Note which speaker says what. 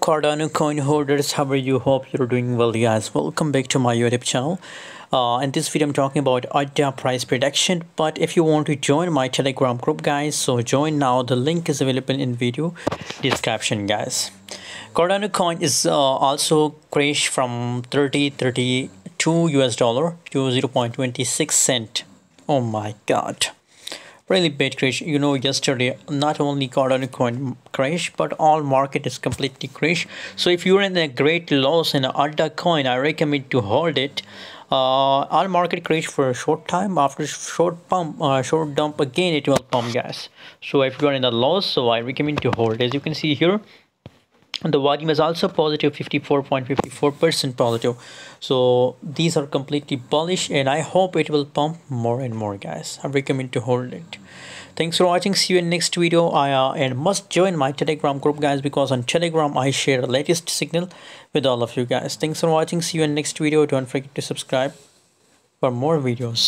Speaker 1: Cardano coin holders how are you? Hope you're doing well guys. Welcome back to my youtube channel. Uh, in this video i'm talking about ADA price prediction. But if you want to join my telegram group guys so join now. The link is available in video description guys. Cardano coin is uh, also crashed from 30 32 us dollar to 0.26 cent. Oh my god really bad crash. You know yesterday not only Cardano coin crash but all market is completely crash so if you're in a great loss in ADA coin I recommend to hold it. Uh, all market crash for a short time. After short pump uh, short dump again it will pump gas. So if you are in a loss so I recommend to hold. As you can see here the volume is also positive positive 54.54 percent positive. So these are completely bullish and i hope it will pump more and more guys. I recommend to hold it. Thanks for watching. See you in next video. I uh, and must join my telegram group guys because on telegram i share the latest signal with all of you guys. Thanks for watching. See you in next video. Don't forget to subscribe for more videos